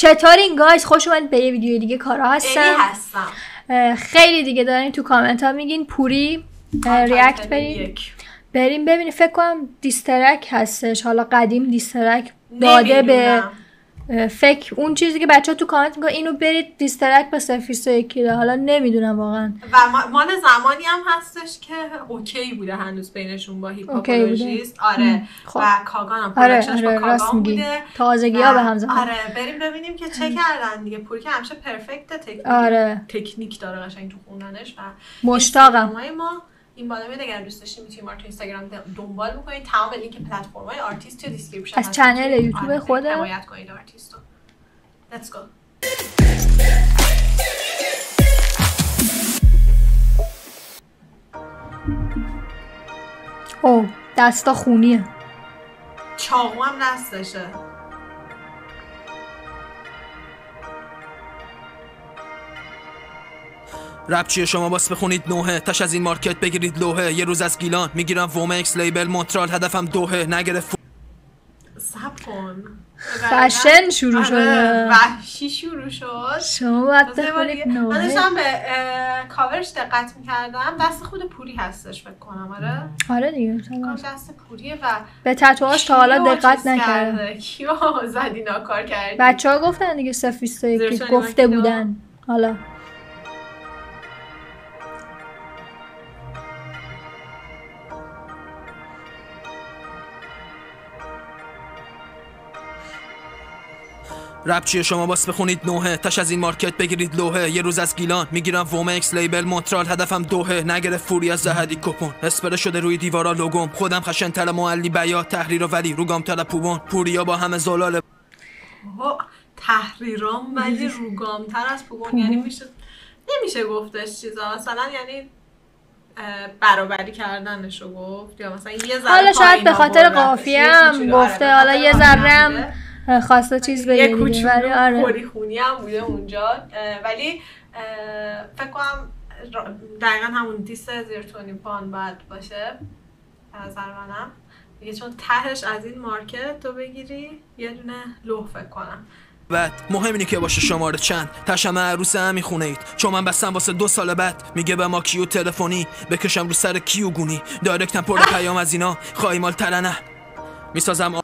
چطورین guys؟ خوش اومدید به یه ویدیو دیگه. کارا هستم. هستم. خیلی دیگه دارین تو کامنت ها میگین. پوری react بریم. بریم ببینیم فکر کنم diss track هستش. حالا قدیم diss track داده به نمی‌دونم. فکر اون چیزی که بچه ها تو کامنت میگن اینو برید diss track به سفیس یکی ده. حالا نمی‌دونم واقعا. و ما- مال زمانی هم هستش که اوکی بوده هنوز بینشون با هیپهاپولوژیست. آره. خب. و کاگان هم آره با آره راست کاگان بوده. تازگی ها به هم زدن. آره بریم ببینیم که چه کردن دیگه. پوری که همیشه perfect تکنیک آره. تکنیک داره قشنگ تو خوندنش و مشتاقم. ما این بالا میاد اگر دوست داشتین می‌تونید ما رو تو اینستاگرام دنبال بکنید تمام لینک پلتفرم های آرتیست تو description از. channel میتونید- یوتیوب آره، خوده؟ حمایت کنید آرتیست رو. Let's go. او دستا خونیه. چاقو هم دستشه رپ چیه شما باس بخونید نوهه. تش از این مارکت بگیرید لوهه. یه روز از گیلان می‌گیرم وومکس لیبل مونترال. هدفم دوهه. نگرفت سب کن. فشن شروع آره، شده. وحشی شروع شد. شما باید بخونید من نوه داشتم به اه، کاورش دقت می‌کردم. دست خود پوری هستش فکر کنم آره؟ آره دیگه کام دست پوریه و به تتوهاش تا حالا دقت چیز نکردم کرده؟ کیو زدی ناکار کردی. بچه ها گفتن دیگه سفیستا یکی گفته بودن. حالا. رپ چیه شما باس بخونید نوهه. تش از این مارکت بگیرید لوهه. یه روز از گیلان می‌گیرم وومکس لیبل مونترال. هدفم دوهه. نگرفت فوری از زهدی کپون اسپره شده روی دیوارا لوگوم. خودم خشن تر معلی بیات. تحریر و ولی. روگام تر پوبون. پوریا با همه زلال. تحریرام ولی روگامتر از پوگون یعنی میشه نمیشه گفتش چیزا. مثلا یعنی برابری کردنشو گفت یا مثلا یه ذره حالا شاید به خاطر. قافیه هم آره، گفته. به حالا یه ذره. خواسته چیز یه بگه دیگه کوچولو آره. خوری خونی هم بوده اونجا. ولی فکر کنم دقیقا همون دیس زیر تونی پان باید باشه نظر منم. دیگه چون تهش از این مارکت تو بگیری یه دونه لوح فکر کنم. بعد مهم اینه که باشه شماره چند. تشم عروس همی خونه اید. چون من بستم واسه دو سال بعد. میگه به ما کیو تلفنی؟ بکشم رو سر کیو گونی؟ دایرکتم پر پیام از اینا. خواهی مال ترنه می‌سازم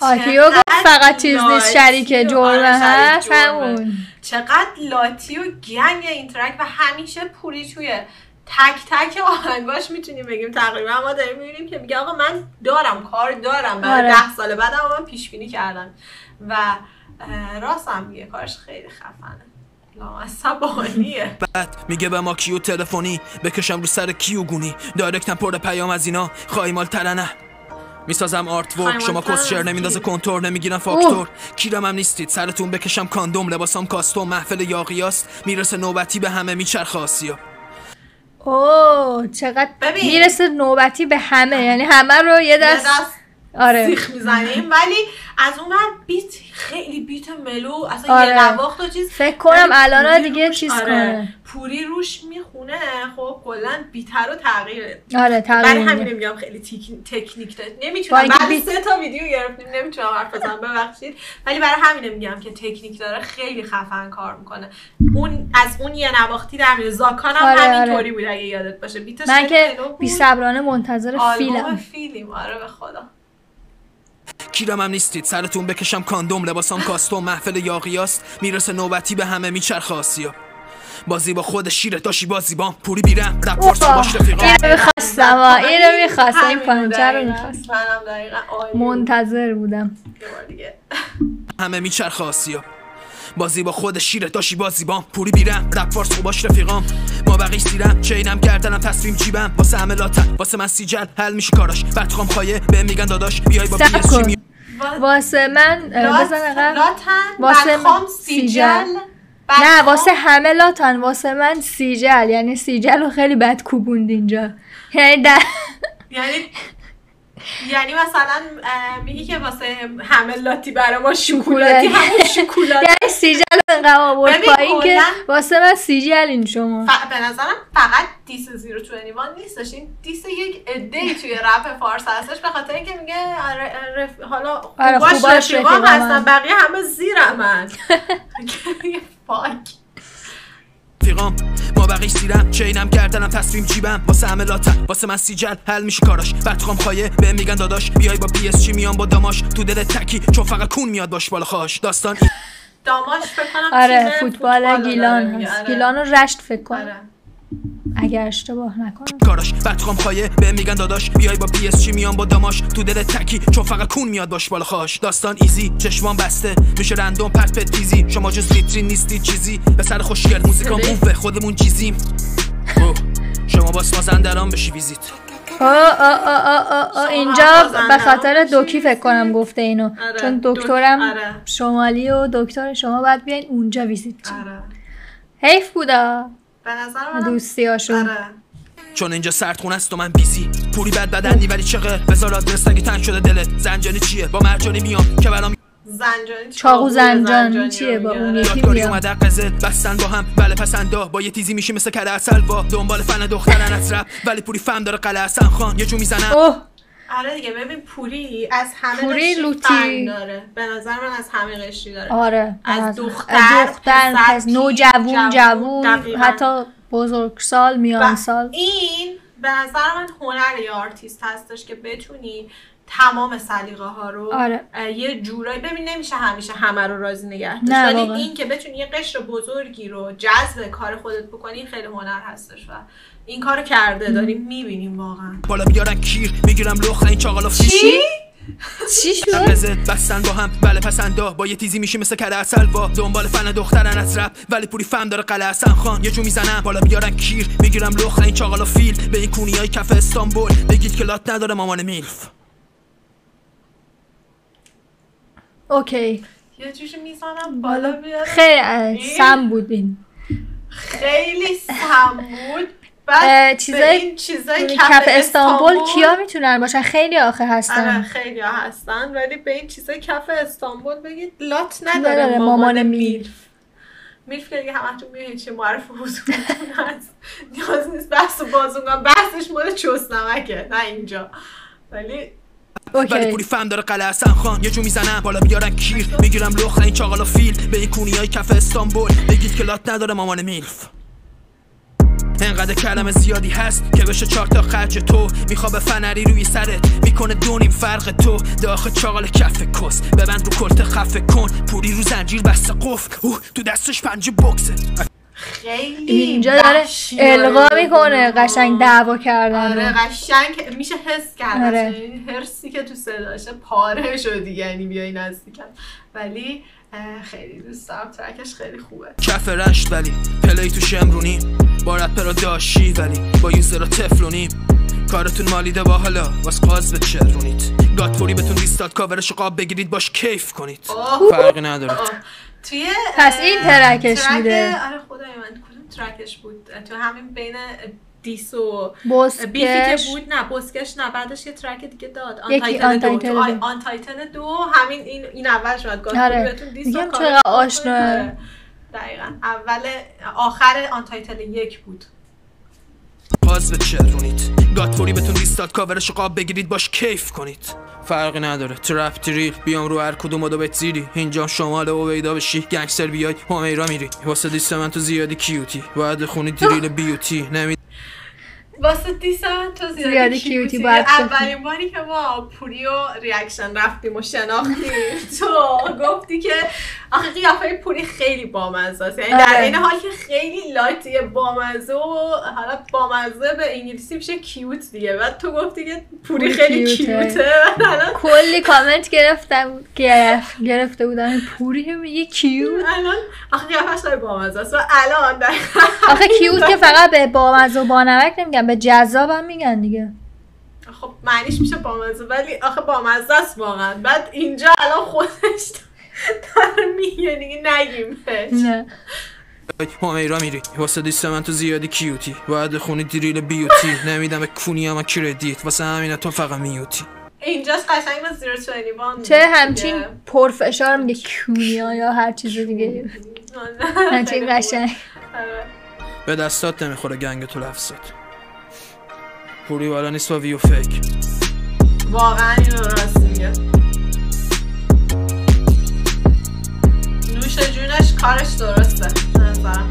آتیو گفت؟ فقط چیز نیست شریک جرمه. هست. همون. چقدر لاتی و گنگ این ترک و همیشه پوری توی تک تک آهنگاش می‌تونیم بگیم. تقریبا ما داریم می‌بینیم که میگه آقا من دارم کار دارم. برای آره. ده سال بعد اما من پیش بینی کردم. و راست هم میگه کارش خیلی خفنه. لامصبانیه بعد میگه به ما کیو تلفنی؟ بکشم رو سر کیو گونی؟ دایرکتم پر پیام از اینا. خواهی مال ترنه. می‌سازم آرت ورک شما ترنه کس شعر از نمیندازه؟ کنتور نمی‌گیرم فاکتور. کیرم هم نیستید. سرتون بکشم کاندوم لباسام کاستوم محفل یاقیاست می‌رسه نوبتی به همه میچرخ آسیا. اوه چقدر ببین. می‌رسه نوبتی به همه. یعنی همه رو یه دست آره. سیخ می‌زنیم. ولی از اون بیت خیلی بیت ملو اصلا آره. یه نواخت و چیز. فکر کنم الان دیگه چیز آره. کنه. پوری روش می‌خونه. خب کلا بیتر رو تغییر آره برای تقریبا همین میگم خیلی تیک- تکنیک داره. نمی‌تونم. بعد بیت- سه تا ویدیو گرفتیم. نمی‌تونم حرف بزنم. ببخشید. ولی برای همین میگم که تکنیک داره خیلی خفن کار می‌کنه. اون از اون یه نواختی در میاد. زاکان هم آره، همینطوری آره. بود اگه یادت باشه. بیتش من که. بی صبرانه منتظر فیلم فیلم آره به خدا. کیرم هم نیستید. سرتون بکشم کاندوم لباسام کاستوم محفل یاقیاست می‌رسه نوبتی به همه میچرخ آسیا. بازی با خود شیره داشی بازی بام پوری بیرم. پارسا اوه. باش رفیقام اینو می‌خواستم. اینو می‌خواستم. این پانچه رو. می‌خواستم. منم دقیقا آی منتظر بودم. همه میچرخ آسیا. بازی با خود شیره داشی بازی بام پوری بیرم. رپ فارس باش رفیقام. ما بقیه سیرم چینم گردنم تصمیم جیبم. واسه همه لاتن. واسه من سیجل حل میشه کاراش. بعد خام خایه به میگن داداش. بیای با صبر پی اس کن. جی واسه من بزن واسه من سیجل. نه واسه همه لاتن واسه من سیجل. یعنی سیجل رو خیلی بد کوبوند اینجا. یعنی در یعنی یعنی مثلا میگی که واسه همه لاتی برای ما شکلاتی. همون شکلات یعنی سیجل انقدر آورد پایین که واسه من سیجل این شما. به نظرم فقط دیس زیرو تو انیوان نیستش این دیس یک عده توی رپ فارس هستش به خاطر اینکه میگه آره،. حالا آره، خوباش رفیقام. هستن بقیه همه زیرمن فاک رفیقام ما بقیش سیرم چینم گردنم تصمیم جیبم. واسه همه لاتم واسه من سیجل حل میشه کاراش. بدخوام خایه به میگن داداش بیای با پی اس چی میام با داماش. تو دل تکی چون فقط کون میاد باش بالا خاش. داستان داماش فکر کنم آره تیم فوتبال داره گیلان. هست. آره. گیلان رو رشت فکر کنم. آره. اگر اشتباه نکنم. کاراش بدخوام خایه به میگن داداش. بیای با پی اس چی میام با داماش تو دل تکی چون فقط کون میاد باش بالا خاش. داستان ایزی چشمان بسته. میشه رندوم پرت پت تیزی. شما جز ویترین نیستی چیزی. به سر خوشگل موزیکام. بوفه خودمون چیزیم. شما باس مازندران بشی ویزیت. اینجا به خاطر دوکی. فکر کنم گفته اینو. آره، چون دکترم آره. شمالی و دکتر شما باید بیاین اونجا ویزیت. آره. حیف بودا. به نظر من دوستی هاشون آره. چون اینجا سردخونه است و من بیزی. پوری بد بدنی ولی چقه؟ بذار آدرس اگه تنگ شده دلت. زنجانی چیه؟ با مرجانی میام. که برام زنجانی چاقو زنجان چیه؟ با. اون. یکی بیا. اومده قزل. بستن با هم. بله پسندا با یه تیزی میشی مثل کله اصل. با دنبال فن دخترن از رپ. ولی پوری فهم داره قلعه حسن خان. یه جو می‌زنم اوه. آره دیگه ببین پوری از همه پوری لوتی. داره به نظر من از همه قشری داره آره از از دختر، از دختر پیر، نوجوون جوون، جوون. حتی بزرگسال میان و سال این به نظر من هنر یه آرتیست هستش که بتونی تمام سلیقه ها رو آره. یه جورایی ببین نمیشه همیشه همه رو راضی نگه داشت نه، ولی. این که بتونی یه قشر بزرگی رو جذب کار خودت بکنی خیلی هنر هستش و این کارو کرده داریم می‌بینیم واقعا. بالا بیارن کیر می‌گیرم لخت این چاقالا چی؟ فیشی چی شد؟ بستن با هم بله پسندا. با یه تیزی میشی مثل کله اصل با دنبال فن دخترن از رپ ولی پوری فهم داره قلعه حسن خان یه جو می‌زنم. بالا بیارن کیر می‌گیرم لخت این چاقالا فیل به این کونی های کف استانبول. بگید که لات نداره مامان میلف. اوکی. یه جوشی می‌زنم بالا بیاره خیلی سم بود این خیلی سم بود. چیزای- این چیزای کف استانبول کیا می‌تونن باشن؟ خیلی آخه آره هستن خیلی ها هستن ولی به این چیزای کف استانبول بگید لات نداره. مامان مامان میلف. میلف که دیگه همتون میگه چه معرف حضورتون هست. نیاز نیست بحث و بازون کنم. بحثش مال چوس نمکه نه اینجا. ولی ولی پوری فهم داره قلعه حسن خان. یه جو می‌زنم بالا بیارن کیر. می‌گیرم لخت این چاقالا فیل. به این کونی های کف استانبول. بگید که لات نداره مامان میلف انقدر کلمه زیادی هست که بشه چهار تا خرج تو. می‌خواد به فنری روی سرت می‌کنه دونیم فرق تو. داخل چاقال کف کس. ببند رو کلت خفه کن. پوری رو زنجیر بسته قفل. اوه تو دستش پنجه بکسه خیلی اینجا داره القا می‌کنه. قشنگ دعوا کردن آره. قشنگ. میشه حس کرد. آره. این هرسی که تو صداشه پاره شدی. یعنی بیای نزدیکم. ولی خیلی دوست دارم. ترکش خیلی خوبه. کف رشت ولی پلی تو شمرونی. با رپر داشی ولی با یوزر تفلونی. کارتون مالیده با حالا واس قاز به چرونید. گاتوری بهتون ریستارت کاورش قاب بگیرید باش کیف کنید. فرقی نداره. توی پس این ترکش ترک- بوده. آره خدای من کدوم ترکش بود؟ تو همین بین دیس و بیفی که بود نه بسکش نه بعدش یه ترک دیگه داد. آن تایتل دو. آن تایتل آن تایتل دو همین این این اول شد. گاد آره. بهتون دیس و کنه. آشناه. آره. دقیقا. اول آخر آن تایتل یک بود. قاز به چرونید گاتوری بهتون ریستارت کاورش قاب بگیرید. باش کیف کنید. فرقی نداره. ترپ تریل بیام رو هر کدوم و بهت زیری اینجا شمال و ویدا بشی گنگستر بیای. همیرا میری واسه دیست من تو زیادی کیوتی. باید خونی دریل بیوتی. نمی واسه دیس من تو زیادی, زیادی کیوتی, باید اولین باری که ما پوری و ریاکشن رفتیم و شناختیم. تو گفتی که آخه قیافه پوری خیلی بامزه است. یعنی در آره. این حال که خیلی لاتیه بامزه و حالا بامزه به انگلیسی میشه کیوت دیگه. بعد تو گفتی که پوری خیلی کیوته. کلی کامنت گرفتم گرفت گرفته بودم پوری میگه کیوت. الان آخه قیافش بامزه است. و الان آخه کیوت که فقط به بامزه و بانمک نمیگن به جذابم میگن دیگه. خب معنیش میشه بامزه ولی آخه بامزه است واقعا. بعد اینجا الان خودش داره میگه دیگه نگیم. نه. همیرا میری واسه دیست من تو زیادی کیوتی. باید خونی دریل بیوتی. نمیدم به کونی اما کردیت واسه همینه تو فقط میوتی. اینجاش قشنگ با زیرو توینی بان چه همچین پرفشار میگه کونیا یا هر چیز دیگه. همچین قشنگ. آره. به دستات نمی‌خوره گنگ تو لفظات. پوری والا نیست با ویو فیک واقعا اینو راست میگه نوش جونش کارش درسته نظرم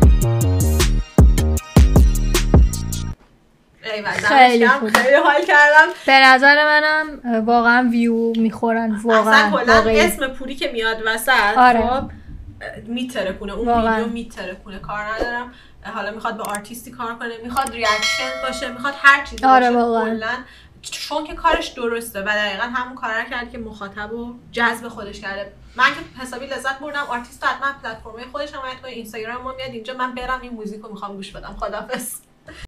خیلی. خوبه. خیلی حال کردم به نظر منم واقعا ویو می‌خورن اصلا واقعا کلا واقعی اسم پوری که میاد وسط آره. میترکونه اون واقعا. ویدیو میترکونه کار ندارم. حالا می‌خواد به آرتیستی کار کنه می‌خواد reaction باشه می‌خواد هر چیزی آره، باشه. کلا. چون که کارش درسته و دقیقا همون کار رو کرد که مخاطب رو جذب خودش کرده. من که حسابی لذت بردم آرتیست حتما پلتفرم خودش حمایت کنه. اینستاگرام ما میاد اینجا من برم این موزیک رو می‌خوام گوش بدم. خدافظ